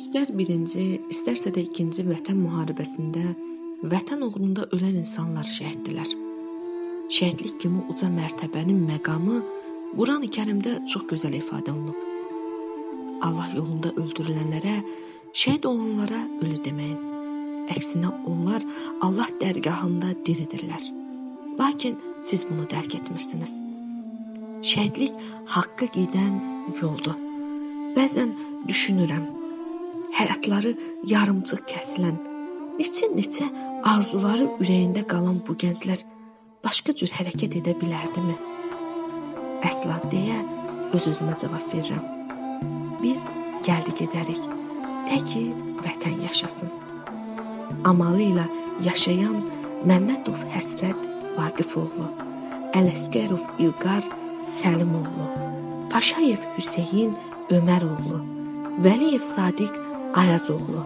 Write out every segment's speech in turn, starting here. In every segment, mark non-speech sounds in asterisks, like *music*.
İstər birinci, istərsə də ikinci Vətən müharibəsində vətən uğrunda ölən insanlar şəhiddirlər. Şəhidlik kimi uca mərtəbənin məqamı Qurani-Kərimdə çox gözəl ifadə olunub. Allah yolunda öldürülənlərə, şəhid olanlara ölü deməyin. Əksinə onlar Allah dərgahında diridirlər. Lakin siz bunu dərk etmirsiniz. Şəhidlik haqqa gedən yoldur. Bəzən düşünürəm, həyatları yarımçıq kəsilən, neçə-neçə arzuları ürəyində qalan bu gənclər başqa cür hərəkət edə bilərdimi? Əsla deyə öz-özümə cavab verirəm. Biz gəldi gedərik. Tək ki vətən yaşasın. Amalı ilə yaşayan Məmmədov Həsrət Vaqifoğlu, Ələsgərov İlqar Səlimoğlu, Paşayev Hüseyn Öməroğlu, Vəliyev Sadiq Ayazoğlu,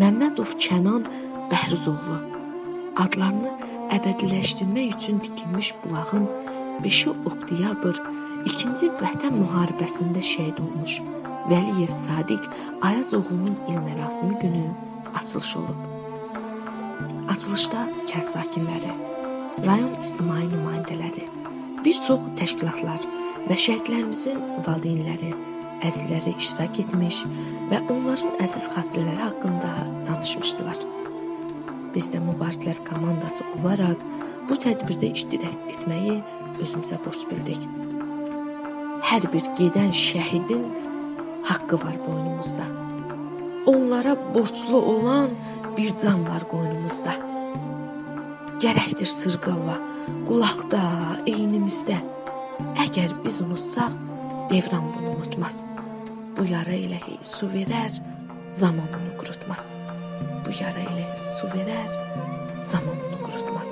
Məmmədov Kənan Bəhrizoğlu adlarını əbədiləşdirmək üçün tikilmiş bulağın 5 oktyabr 2-ci Vətən müharibəsində şəhid olmuş Vəliyev Sadiq Ayazoğlunun il mərasimi günü açılış olub. Açılışda kənd sakinləri, rayon ictimai nümayəndələri, bir çox təşkilatlar və şəhidlərimizin valideynləri əzizləri iştirak etmiş və onların əziz xatirələri haqqında danışmışdılar. Biz də mübarizlər komandası olaraq bu tədbirdə iştirak etməyi özümüzə borc bildik. Hər bir gedən şəhidin haqqı var boynumuzda. Onlara borclu olan bir can var qoynumuzda. Gərəkdir sırğalla, qulaqda, eynimizdə. Əgər biz unutsaq, devran bunu unutmaz. Bu yara ilə hey su verər, zaman onu qurutmaz. Bu yara ilə su verər, zaman onu qurutmaz.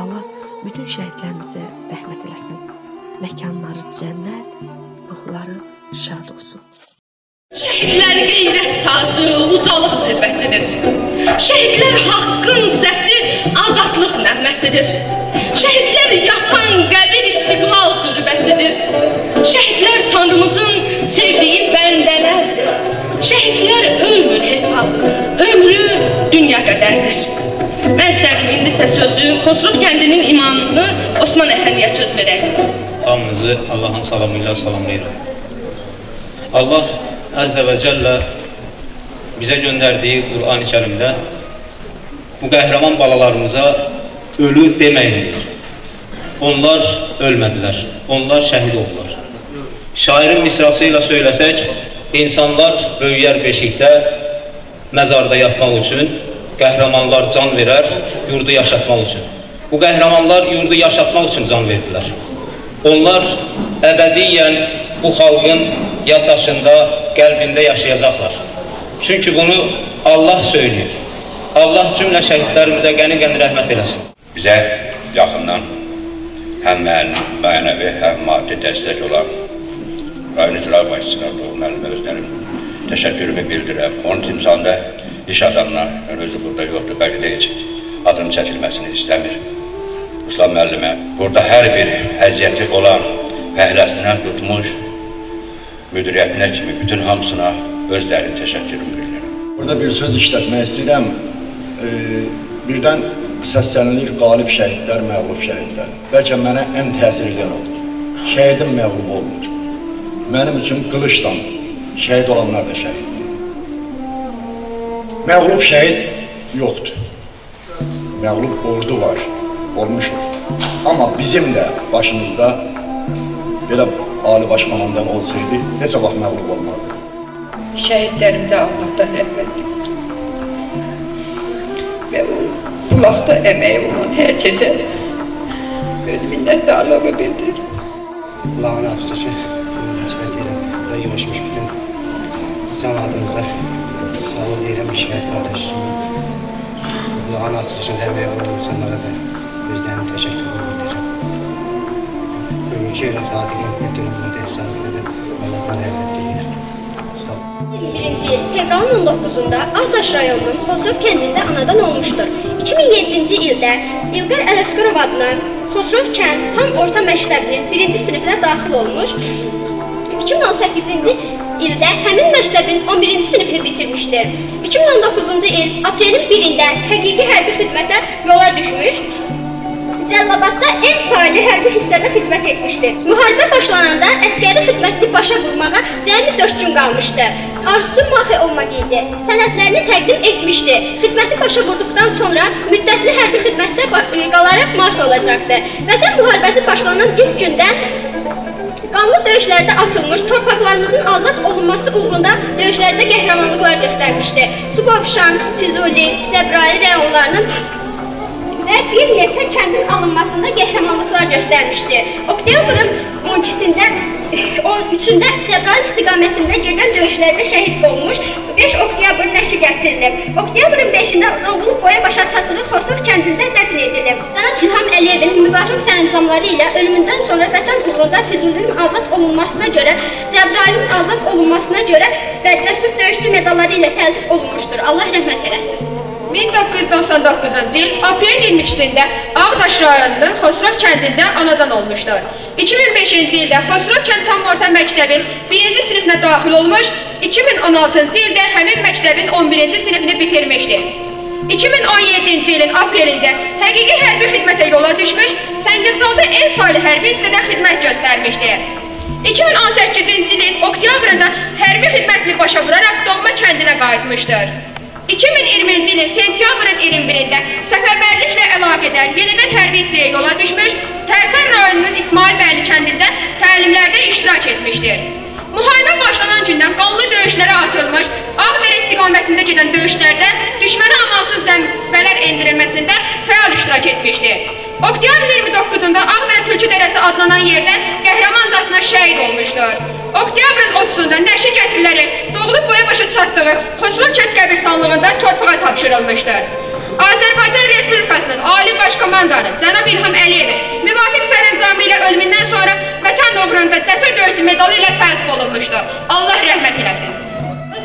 Allah bütün şəhidlərimizə rəhmət eləsin. Məkanları cənnət, ruhları şad olsun. Şəhidlər qeyrət tacı, ucalıq zirvəsidir. Şəhidlər haqqın səsi, azadlıq nəğməsidir. Şəhidlər yatan qəbir istiqlal türbəsidir. Şəhidlər Tanrımızın sevdiyi bəndələrdir. Şəhidlər ölmür heç vaxt. Ömrü dünya qədərdir. Mən istərdim indi isə sözü Xosrov kəndinin imamını Osman Əfəndiyə söz verək. Hamınızı Allahın salamı ilə salamlayırıq. Allah Əzzə və Cəllə bizə göndərdiyi Qur'an-ı kərimdə bu qəhrəman balalarımıza ölü deməyin deyir. Onlar ölmədilər, onlar şəhid oldular. Şairin misrası ilə söyləsək, insanlar böyüyər beşikdə, məzarda yatmaq üçün, qəhrəmanlar can verər, yurdu yaşatmaq üçün. Bu qəhrəmanlar yurdu yaşatmaq üçün can verdilər. Onlar əbədiyyən bu xalqın yaddaşında, qəlbində yaşayacaqlar. Çünki bunu Allah söyləyir. Allah cümlə şəhidlərimizə qəni-qəni rəhmət eləsin. Bizə yaxından həm mənəvi, həm maddi dəstək olan rayon icra başçısına, Doğu müəllimə özlərim təşəkkürümü bildirəm. Onun timsalında iş adamına, mən özü burada yoxdur, bəlkə də heç adının çəkilməsini istəmir. Ruslan müəllimə, burada hər bir əziyyəti olan fəhləsindən tutmuş, müdiriyyətinə kimi bütün hamısına özlərinin təşəkkürümü bildirirəm. Burada bir söz işlətmək istəyirəm. E, birdən səslənilir qalib şəhidlər, məğlub şəhidlər. Bəlkə mənə ən təsir edən oldu. Şəhidim məğlub olmur. Mənim üçün qılıçdan şəhid olanlar da şəhiddir. Məğlub şəhid yoxdur. Məğlub ordu var, olmuşuz. Amma bizim də başımızda belə Ali Baş Komandan olsaydı, neçə vaxt məğlub olmazdı. Şəhidlərimizə Allahdan rəhmət və o vakta emeği olan herkese öz minnettarlığımı bildirir. Allah'ın asrıcı, münasebetiyle dayımışmış bütün cemaatimize sağlık eylemiş ve kardeş. Allah'ın asrıcı emeği olan insanlara da bizden teşekkür ederim. Ölümcüyle Fatih'in bütün ümmet esasını da Allah'ın evlatlığı. 2001-ci il fevralın 19-da Ağdaş rayonunun Xosrov kəndində anadan olmuşdur. 2007-ci ildə İlqar Ələsqarov adına Xosrov kənd tam orta məktəbinin 1-ci sinifinə daxil olmuş. 2018-ci ildə həmin məktəbin 11-ci sinifini bitirmişdir. 2019-cu il aprelin 1-də həqiqi hərbi xidmətə yola düşmüş. Cəllabadda en saylı hərbi hissədə xidmət etmişdi. Müharibə başlananda əskəri xidmətini başa vurmağa cəmi 4 gün qalmışdı. Arzusu mahi olmaq idi. Sənədlərini təqdim etmişdi. Xidməti başa vurduqdan sonra müddətli hərbi xidmətdə qalaraq mahi olacaqdı. Vətən müharibəsi başlanan ilk gündən Qanlı döyüşlərdə atılmış, torpaqlarımızın azad olunması uğrunda döyüşlərdə qəhrəmanlıqlar göstərmişdi. Suqovşan, Füzuli, Cəbrayıl rayonlarının bir neçə kəndin alınmasında qəhrəmanlıqlar göstərmişdi. Oktyabrın 12-sində 13-də *laughs* Cəbrayıl istiqamətində gedən döyüşlərdə şəhid olmuş 5 oktyabr nəşi gətirilib. Oktyabrın 5-də oğlu boya başa çatdığı Xosov kəndində dəfn edilib. Cənab İlham Əliyevin müvafiq sərəncamları ilə ölümündən sonra vətən uğrunda Füzulinin azad olunmasına görə, Cəbrayılın azad olunmasına görə və cəsur döyüşçü medalları ilə təltif olunmuşdur. Allah rəhmət eləsin. 1999-cu il aprel 22-sində Ağdaş rayonunun Xosrov kəndində anadan olmuşdur. 2005-ci ildə Xosrov kənd tam orta məktəbin 1-ci sinifinə daxil olmuş, 2016-cı ildə həmin məktəbin 11-ci sinifini bitirmişdir. 2017-ci ilin aprelində həqiqi hərbi xidmətə yola düşmüş, Səngəzalda en saylı hərbi hissədə xidmət göstərmişdir. 2018-ci ilin oktyabrında hərbi xidmətini başa vuraraq doğma kəndinə qayıtmışdır. 2020-ci ilin sentyabrın 21-də səfərbərliklə əlaqədar yenidən hərbi hissəyə yola düşmüş, Tərtər rayonunun İsmail bəyli kəndində təlimlərdə iştirak etmişdir. Müharibə başlanan gündən qanlı döyüşlərə atılmış, Ağdərə istiqamətində gedən döyüşlərdə düşmənə amansız zəmbələr endirilməsində fəal iştirak etmişdir. Oktyabr 29-da Ağdərə Tülkü dərəsi adlanan yerdə qəhrəmancasına şəhid olmuşdur. Oktyabrın 30-da nəşi gətirilərək doğulub boya başa çatdığı Xosrov kənd qəbirstanlığında torpağa tapşırılmışdır. Azərbaycan Respublikasının Ali Baş Komandanı cənab İlham Əliyevin müvafiq sərəncamı ilə ölümündən sonra vətən uğrunda cəsur döyüşçü medalı ilə təltif olunmuşdur. Allah rəhmət eləsin.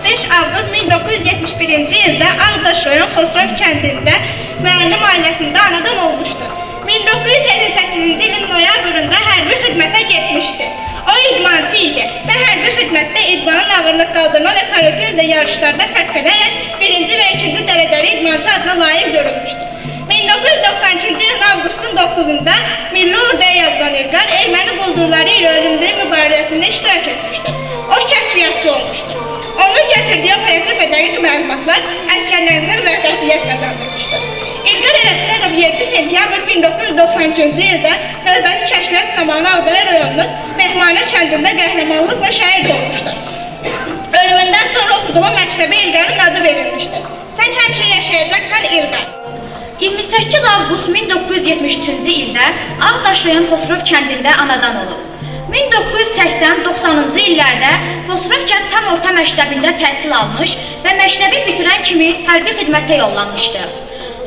5 avqust 1971-ci ildə Ağdaş rayon Xosrov kəndində müəllim ailəsində anadan olmuşdur. 1978-ci ilin noyabrında hərbi xidmətə getmişdi. O idmançı idi və hərbi xidmətdə idmanın ağırlıq qaldırma və karate üzrə yarışlarda fərq edərək birinci və ikinci dərəcəli idmançı adına layiq görülmüşdür. 1992-ci ilin avqustun 9-da Milli Orduya yazılan İlqar erməni quldurları ilə ölümdürü mübarizəsində iştirak etmişdir. O kəşfiyyatçı olmuşdur. Onun gətirdiyi operativ və dəqiq məlumatlar əsgərlərimizə vəhdətiyyət qazandırmışdır. İlqar Ələsgərov 7 sentyabr 1992-ci ildə növbəti kəşfiyyat zamanı Ağdərə rayonunun Mehmanə kəndində qəhrəmanlıqla şəhid olmuşdur. Ölümündən sonra oxuduğu məktəbə İlqarın adı verilmişdir. Sən həmişə yaşayacaqsan İlqar. 28 avqust 1973-cü ildə Ağdaş rayon Xosrov kəndində anadan olub. 1980-90-cı illərdə Xosrov kənd tam orta məktəbində təhsil almış və məktəbi bitirən kimi hərbi xidmətə yollanmışdı.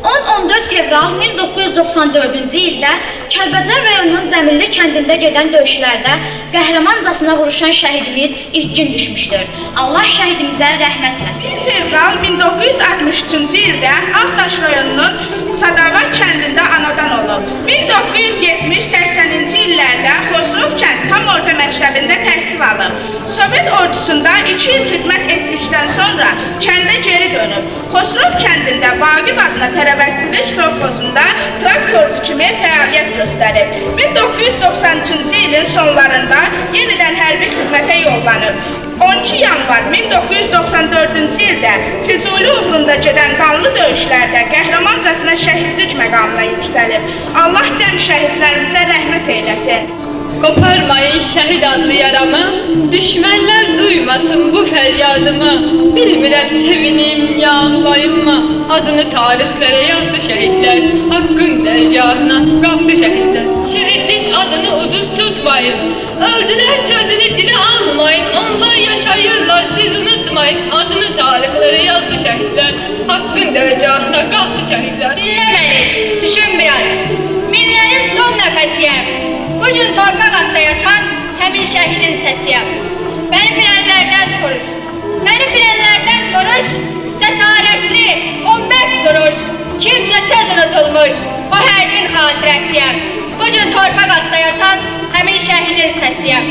10-14 fevral 1994-cü ildə Kəlbəcər rayonunun Cəmilli kəndində gedən döyüşlərdə qəhrəmancasına vuruşan şəhidimiz ilk gün düşmüşdür. Allah şəhidimizə rəhmət eləsin. Fevral 1963-cü ildə Ağdaş rayonunun Sadavar kəndində anadan olub. 1970-80-ci illərdə Xosrov kənd tam orta məktəbində təhsil alıb. Sovet ordusunda 2 il xidmət etdikdən sonra kəndə geri dönüb. Xosrov kəndində Vaqib adına tərəvəzçilik sovxozunda traktorçu kimi fəaliyyət göstərib. 1993-cü ilin sonlarında yenidən hərbi xidmətə yollanıb. 12 yanvar 1994-cü ildə Füzuli uğrunda gedən qanlı döyüşlərdə qəhrəmancasına şəhidlik məqamına yüksəlib. Allah cəm şəhidlərimizə rəhmət eyləsin. Koparmayın şehit adlı yaramı, düşmenler duymasın bu feryadımı. Bilmirem sevinim ya bayılma, adını tariflere yazdı şehitler. Hakkın dergahına kalktı şehitler. Şehitlik adını uduz tutmayın, öldüler sözünü dile almayın. Onlar yaşayırlar siz unutmayın, adını tariflere yazdı şehitler. Hakkın dergahına kalktı şehitler. Dinlemeyin, düşün biraz. Bu gün torpaq yatan həmin şəhidin səsiyəm. Məni bilənlərdən soruş. Məni bilənlərdən soruş. Cəsarətli, o mərd duruş. Kimsə tez unutulmuş. O hər gün xatirəsiyəm. Bu gün torpaq yatan həmin şəhidin səsiyəm.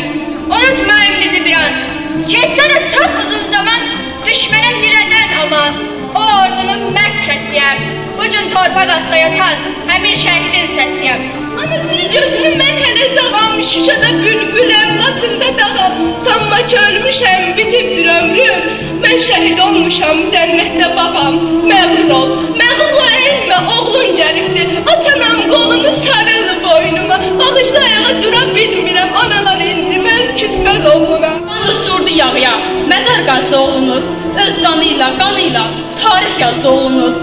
Unutmayın bizi bir an. Keçsə də çox uzun zaman düşmənin dilədən aman. O ordunun mərd kəsiyəm. Bu gün torpaq altında yatan həmin şəhidin səsiyəm. Anasının gözünü mən hələ sağam, Şuşada bülbüləm, Laçında dağam, sanma ki ölmüşəm, bitibdir ömrüm. Mən şəhid olmuşam, cənnətdə bağam, məğrur ol, məğrur ol eymə, oğlun gəlibdir, atanam qolunu sarılı boynuma, bağışla ayağa dura bilmirəm, analar inciməz, küsməz oğluna. Durdu yağıya, məzar qazdı oğlunuz, öz canıyla, qanıyla, tarix yazdı oğlunuz.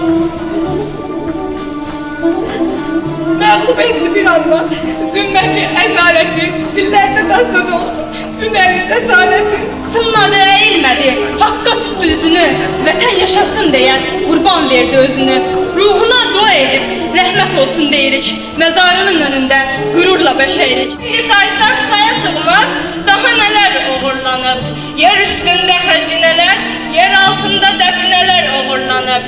Məğlub edildi bir anda, zülməti, əzarəti, dillərdə daşladı oldu, hünəri, cəsarəti. Sınmadı, əyilmədi, haqqa tutdu üzünü, vətən yaşasın deyən qurban verdi özünü. Ruhuna dua edib, rəhmət olsun deyirik, məzarının önündə qürurla bəşəyirik. İndi saysaq saya sığmaz, daha nələr uğurlanıb. Yer üstündə xəzinələr, yer altında dəfinələr uğurlanıb.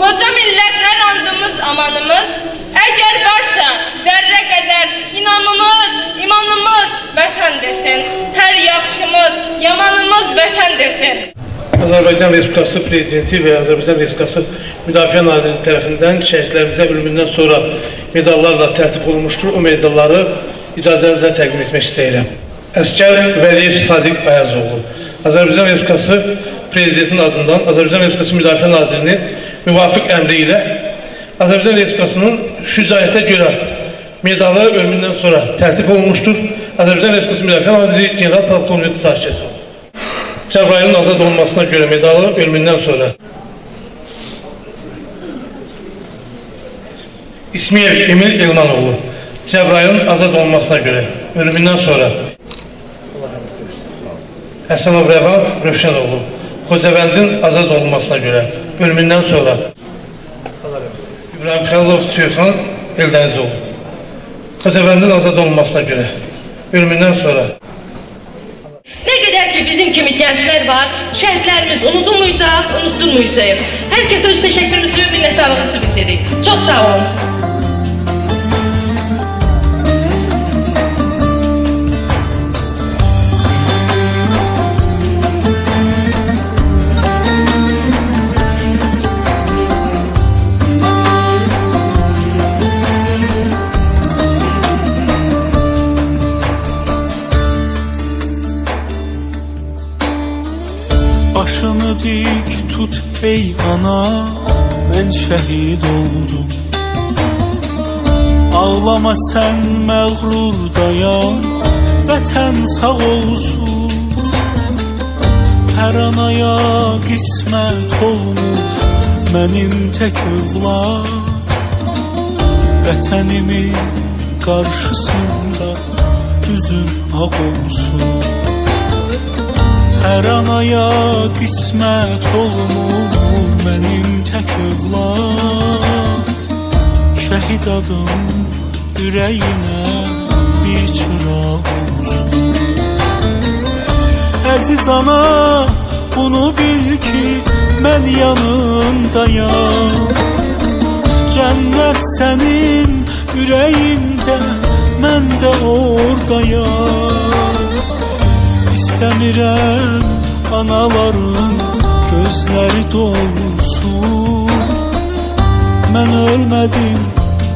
Qoca millətlər andımız, amanımız, əgər varsa zərrə qədər inanımız, imanımız vətən desin. Hər yaxşımız, yamanımız vətən desin. Azərbaycan Respublikası Prezidenti və Azərbaycan Respublikası Müdafiə Naziri tərəfindən şəhidlərimizə ölümündən sonra medallarla tərtib olunmuşdur. O medalları icazənizlə təqdim etmək istəyirəm. Əskər Vəliyev Sadiq Ayazoğlu Azərbaycan Respublikası Prezidentinin adından Azərbaycan Respublikası Müdafiə Nazirinin müvafiq əmri ilə Azərbaycan Respublikasının şücaətə görə medalı ölümündən sonra tərtib olunmuşdur. Azərbaycan Respublikası Müdafiə Naziri General Polkovnik Saşkəsov. Cəbrayılın azad olmasına görə medalı ölümündən sonra İsmiyev Emil Elmanoğlu Cəbrayılın azad olmasına görə ölümündən sonra Həsənov Rəvan Rövşənoğlu Xocavəndin azad olunmasına görə ölümündən sonra İbrahim Xəlilov Suyxan Eldənizoğlu Xocavəndin azad olunmasına görə ölümündən sonra Nə qədər ki bizim kimi gənclər var, şəhidlərimiz unudulmayacaq, unutdurmayacaq. Hər kəsə öz təşəkkürümüzü, minnətdarlığımızı bildiririk. Çox sağ olun. Ey ana Ben şəhid oldum. Ağlama sən məğrur dayan Vətən sağ olsun. Hər anaya qismət olmuş Mənim tək övlad Vətənimin qarşısında Üzüm ağ olsun Hər anaya qismət olmur mənim tək övlad. Şəhid adım ürəyinə bir çıraq Əziz ana bunu bil ki mən yanındayam. Cənnət sənin ürəyində mən də oradayam İstəmirəm anaların gözləri dolsun. Mən ölmədim,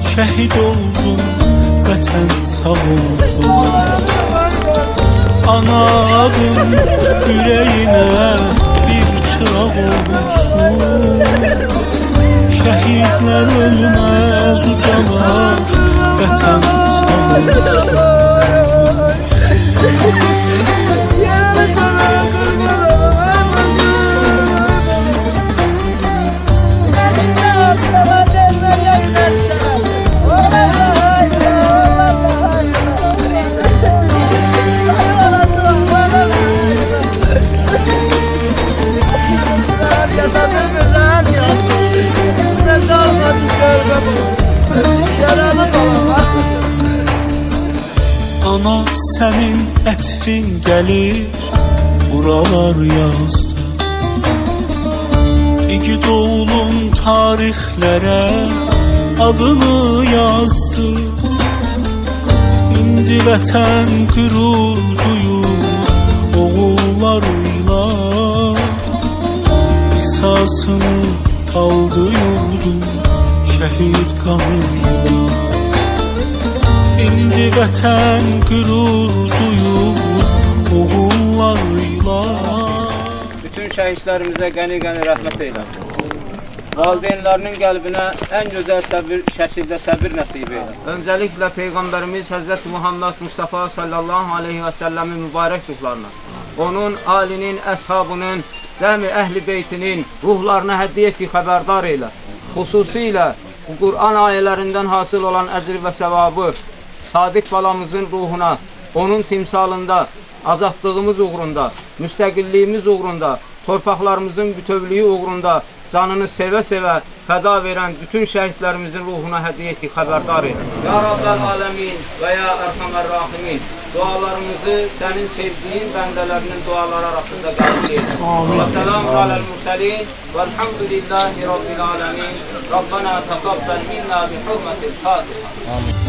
şəhid oldum, vətən sağ olsun. Ana adım ürəyinə bir çıraq olsun. Şəhidlər ölməz ucalar, vətən sağ olsun gelir buralar yazdı. İki doğulum tarihlere adını yazdı. İndi vətən gürültüyü oğullarıyla Qisasını aldı yurdu şəhid qanıyla İndi vətən gürültüyü oğullarıyla Bütün şəhidlərimizə qəni-qəni rəhmət eylə. Valideynlərinin qəlbinə ən gözəl səbir şəkildə səbir nəsib eylə. Öncəliklə Peyğəmbərimiz Həzrət Muhammed Mustafa sallallahu aleyhi və səlləmin mübarək ruhlarına, onun, alinin, əshabının, cəmi əhli beytinin ruhlarına həddiyə etdiyi xəbərdar eylə. Xüsusilə Qur'an ayələrindən hasıl olan əcr və səvabı Sadiq balamızın ruhuna, onun timsalında, azadlığımız uğrunda, müstəqilliyimiz uğrunda, torpaqlarımızın bütövlüyü uğrunda canını sevə-sevə fəda verən bütün şəhidlərimizin ruhuna hədiyyə etdik, xəbərdar edin. Ya Rabbəl aləmin və ya Ərxəmər rahimin dualarımızı sənin sevdiyin bəndələrinin duaları arasında qəbul edin. Və selamun aləl mürsəlin və elhamdülillahi rabbil aləmin. Rabbana təqabbal minna bi hurmətil Fatiha. Amin.